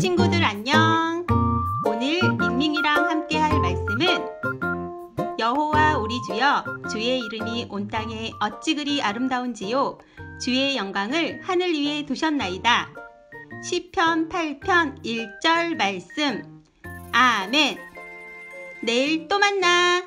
친구들 안녕. 오늘 밍밍이랑 함께 할 말씀은 여호와 우리 주여 주의 이름이 온 땅에 어찌 그리 아름다운지요 주의 영광을 하늘 위에 두셨나이다. 시편 8편 1절 말씀. 아멘. 내일 또 만나.